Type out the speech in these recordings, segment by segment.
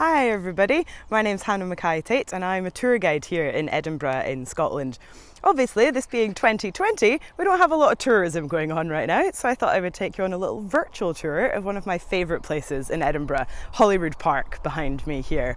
Hi everybody, my name's Hannah Mackay Tate and I'm a tour guide here in Edinburgh in Scotland. Obviously, this being 2020, we don't have a lot of tourism going on right now, so I thought I would take you on a little virtual tour of one of my favourite places in Edinburgh, Holyrood Park behind me here.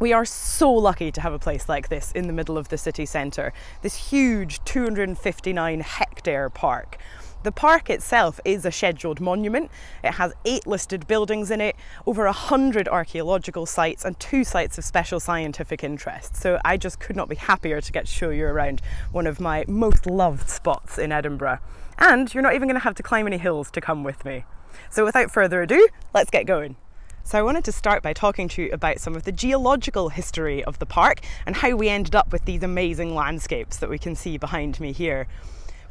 We are so lucky to have a place like this in the middle of the city centre, this huge 259 hectare park. The park itself is a scheduled monument. It has eight listed buildings in it, over a hundred archaeological sites, and two sites of special scientific interest. So I just could not be happier to get to show you around one of my most loved spots in Edinburgh. And you're not even going to have to climb any hills to come with me. So without further ado, let's get going. So I wanted to start by talking to you about some of the geological history of the park and how we ended up with these amazing landscapes that we can see behind me here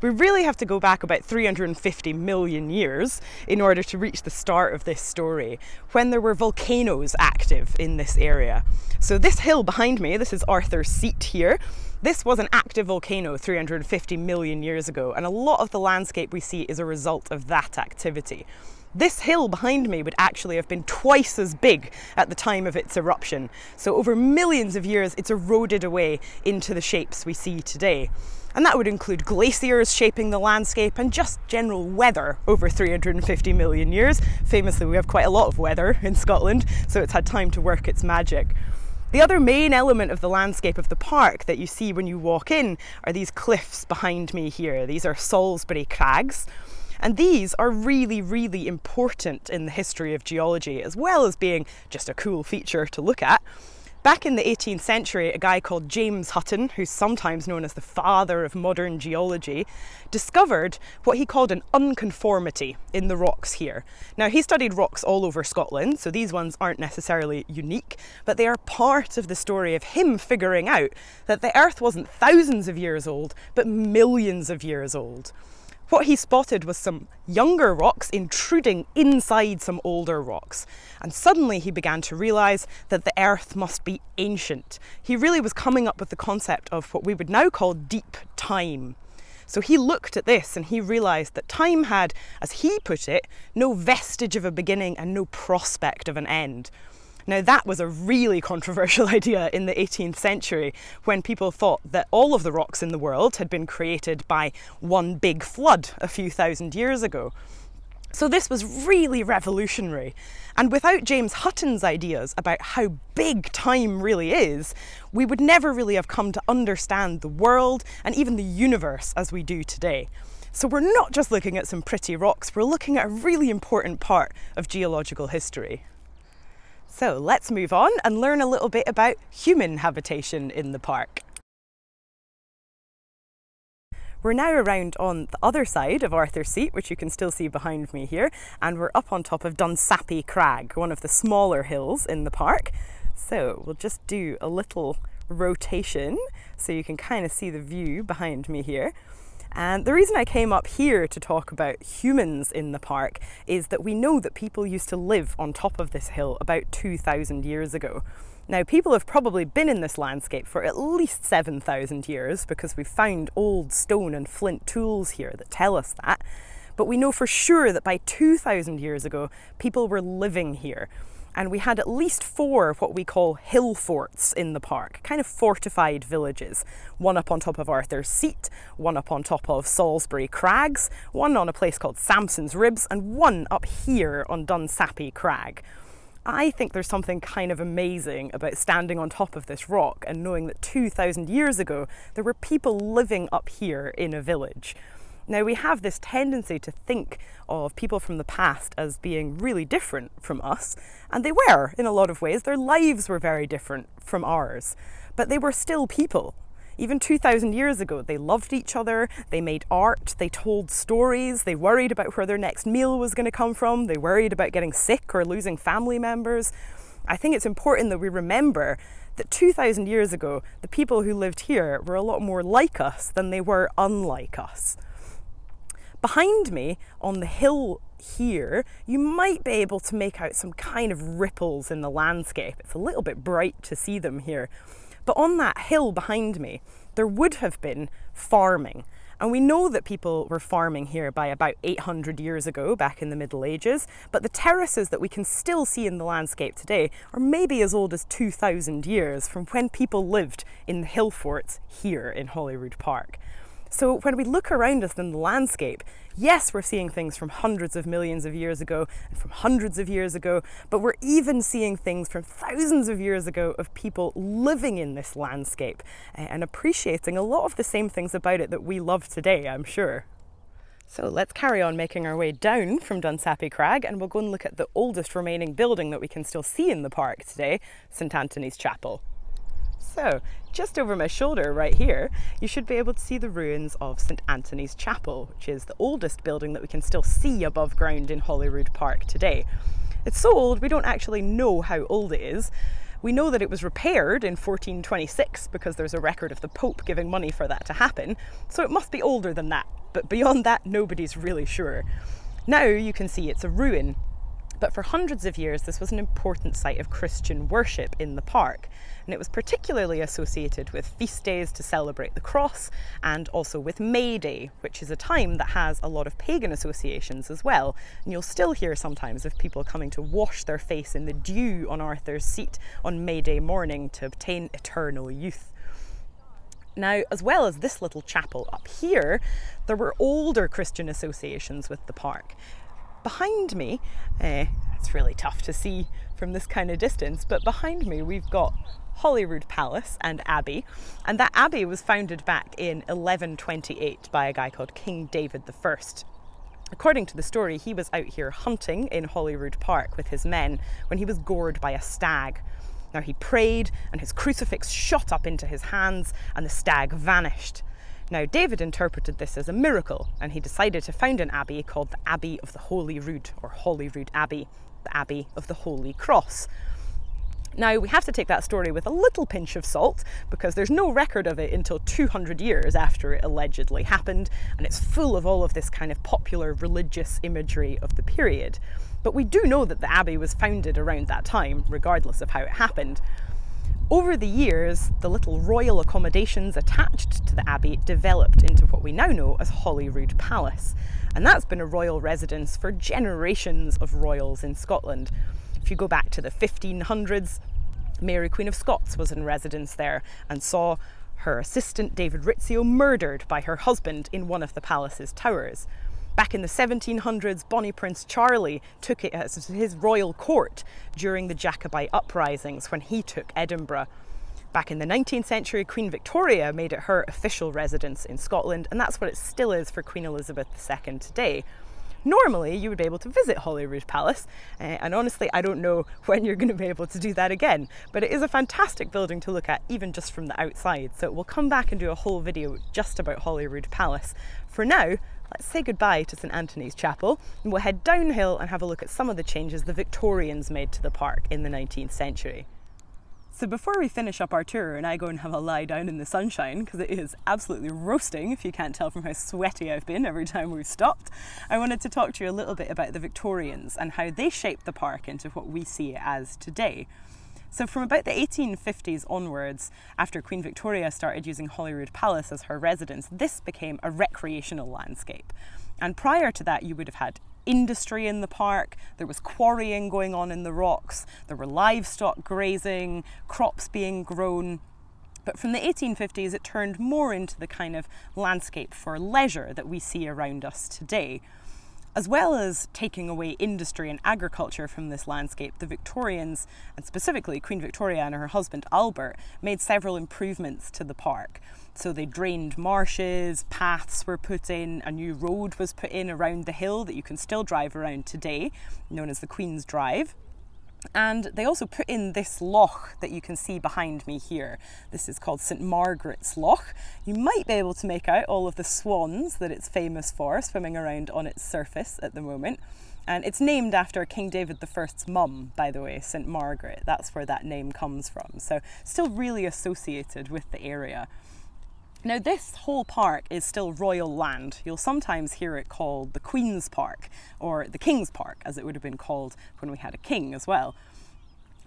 we really have to go back about 350 million years in order to reach the start of this story, when there were volcanoes active in this area. So this hill behind me, this is Arthur's Seat here, this was an active volcano 350 million years ago, and a lot of the landscape we see is a result of that activity. This hill behind me would actually have been twice as big at the time of its eruption. So over millions of years, it's eroded away into the shapes we see today and that would include glaciers shaping the landscape and just general weather over 350 million years. Famously, we have quite a lot of weather in Scotland, so it's had time to work its magic. The other main element of the landscape of the park that you see when you walk in are these cliffs behind me here. These are Salisbury Crags. And these are really, really important in the history of geology, as well as being just a cool feature to look at. Back in the 18th century, a guy called James Hutton, who's sometimes known as the father of modern geology, discovered what he called an unconformity in the rocks here. Now, he studied rocks all over Scotland, so these ones aren't necessarily unique, but they are part of the story of him figuring out that the Earth wasn't thousands of years old, but millions of years old. What he spotted was some younger rocks intruding inside some older rocks. And suddenly he began to realise that the Earth must be ancient. He really was coming up with the concept of what we would now call deep time. So he looked at this and he realised that time had, as he put it, no vestige of a beginning and no prospect of an end. Now, that was a really controversial idea in the 18th century when people thought that all of the rocks in the world had been created by one big flood a few thousand years ago. So, this was really revolutionary. And without James Hutton's ideas about how big time really is, we would never really have come to understand the world and even the universe as we do today. So, we're not just looking at some pretty rocks, we're looking at a really important part of geological history. So let's move on and learn a little bit about human habitation in the park. We're now around on the other side of Arthur's Seat, which you can still see behind me here, and we're up on top of Dunsapie Crag, one of the smaller hills in the park. So we'll just do a little rotation so you can kind of see the view behind me here. And the reason I came up here to talk about humans in the park is that we know that people used to live on top of this hill about 2,000 years ago. Now, people have probably been in this landscape for at least 7,000 years because we've found old stone and flint tools here that tell us that. But we know for sure that by 2,000 years ago, people were living here and we had at least four what we call hill forts in the park, kind of fortified villages. One up on top of Arthur's Seat, one up on top of Salisbury Crags, one on a place called Samson's Ribs, and one up here on Dunsapie Crag. I think there's something kind of amazing about standing on top of this rock and knowing that 2,000 years ago there were people living up here in a village. Now, we have this tendency to think of people from the past as being really different from us, and they were in a lot of ways. Their lives were very different from ours, but they were still people. Even 2,000 years ago, they loved each other, they made art, they told stories, they worried about where their next meal was going to come from, they worried about getting sick or losing family members. I think it's important that we remember that 2,000 years ago, the people who lived here were a lot more like us than they were unlike us. Behind me on the hill here, you might be able to make out some kind of ripples in the landscape. It's a little bit bright to see them here. But on that hill behind me, there would have been farming. And we know that people were farming here by about 800 years ago, back in the Middle Ages, but the terraces that we can still see in the landscape today are maybe as old as 2,000 years from when people lived in the hill forts here in Holyrood Park. So when we look around us in the landscape, yes, we're seeing things from hundreds of millions of years ago and from hundreds of years ago, but we're even seeing things from thousands of years ago of people living in this landscape and appreciating a lot of the same things about it that we love today, I'm sure. So let's carry on making our way down from Dunsapie Crag and we'll go and look at the oldest remaining building that we can still see in the park today, St Anthony's Chapel. So, just over my shoulder right here, you should be able to see the ruins of St Anthony's Chapel, which is the oldest building that we can still see above ground in Holyrood Park today. It's so old we don't actually know how old it is. We know that it was repaired in 1426 because there's a record of the Pope giving money for that to happen, so it must be older than that, but beyond that, nobody's really sure. Now you can see it's a ruin, but for hundreds of years, this was an important site of Christian worship in the park. And it was particularly associated with feast days to celebrate the cross and also with May Day, which is a time that has a lot of pagan associations as well. And you'll still hear sometimes of people coming to wash their face in the dew on Arthur's seat on May Day morning to obtain eternal youth. Now, as well as this little chapel up here, there were older Christian associations with the park behind me, uh, it's really tough to see from this kind of distance, but behind me we've got Holyrood Palace and Abbey, and that abbey was founded back in 1128 by a guy called King David I. According to the story, he was out here hunting in Holyrood Park with his men when he was gored by a stag. Now he prayed, and his crucifix shot up into his hands, and the stag vanished. Now, David interpreted this as a miracle, and he decided to found an abbey called the Abbey of the Holy Rood, or Holyrood Abbey, the Abbey of the Holy Cross. Now, we have to take that story with a little pinch of salt because there's no record of it until 200 years after it allegedly happened, and it's full of all of this kind of popular religious imagery of the period. But we do know that the abbey was founded around that time, regardless of how it happened. Over the years, the little royal accommodations attached to the abbey developed into what we now know as Holyrood Palace, and that's been a royal residence for generations of royals in Scotland. If you go back to the 1500s, Mary Queen of Scots was in residence there and saw her assistant David Rizzio murdered by her husband in one of the palace's towers. Back in the 1700s, Bonnie Prince Charlie took it as his royal court during the Jacobite uprisings when he took Edinburgh. Back in the 19th century, Queen Victoria made it her official residence in Scotland, and that's what it still is for Queen Elizabeth II today. Normally, you would be able to visit Holyrood Palace, uh, and honestly, I don't know when you're going to be able to do that again. But it is a fantastic building to look at, even just from the outside. So we'll come back and do a whole video just about Holyrood Palace. For now, let's say goodbye to St Anthony's Chapel and we'll head downhill and have a look at some of the changes the Victorians made to the park in the 19th century. So before we finish up our tour and I go and have a lie down in the sunshine, because it is absolutely roasting if you can't tell from how sweaty I've been every time we've stopped, I wanted to talk to you a little bit about the Victorians and how they shaped the park into what we see it as today. So, from about the 1850s onwards, after Queen Victoria started using Holyrood Palace as her residence, this became a recreational landscape. And prior to that, you would have had industry in the park, there was quarrying going on in the rocks, there were livestock grazing, crops being grown. But from the 1850s, it turned more into the kind of landscape for leisure that we see around us today. As well as taking away industry and agriculture from this landscape, the Victorians, and specifically Queen Victoria and her husband Albert, made several improvements to the park. So they drained marshes, paths were put in, a new road was put in around the hill that you can still drive around today, known as the Queen's Drive. And they also put in this loch that you can see behind me here. This is called St Margaret's Loch. You might be able to make out all of the swans that it's famous for swimming around on its surface at the moment. And it's named after King David I's mum, by the way, St Margaret. That's where that name comes from. So, still really associated with the area. Now, this whole park is still royal land. You'll sometimes hear it called the Queen's Park or the King's Park, as it would have been called when we had a king as well.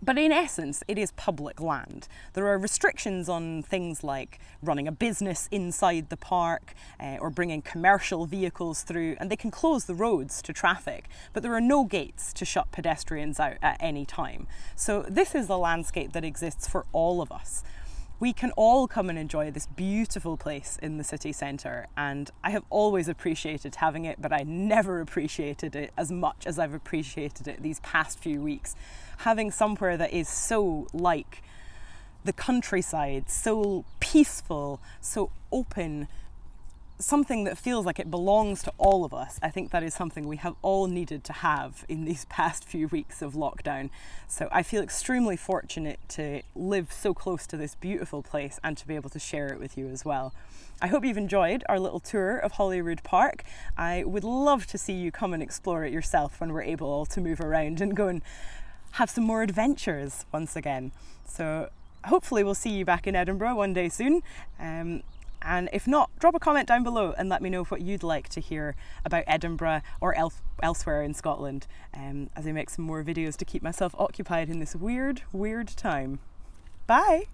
But in essence, it is public land. There are restrictions on things like running a business inside the park uh, or bringing commercial vehicles through, and they can close the roads to traffic, but there are no gates to shut pedestrians out at any time. So, this is the landscape that exists for all of us we can all come and enjoy this beautiful place in the city centre. And I have always appreciated having it, but I never appreciated it as much as I've appreciated it these past few weeks having somewhere that is so like the countryside, so peaceful, so open, something that feels like it belongs to all of us. I think that is something we have all needed to have in these past few weeks of lockdown. So I feel extremely fortunate to live so close to this beautiful place and to be able to share it with you as well. I hope you've enjoyed our little tour of Holyrood Park. I would love to see you come and explore it yourself when we're able to move around and go and have some more adventures once again. So hopefully we'll see you back in Edinburgh one day soon. Um, and if not, drop a comment down below and let me know what you'd like to hear about Edinburgh or el- elsewhere in Scotland um, as I make some more videos to keep myself occupied in this weird, weird time. Bye!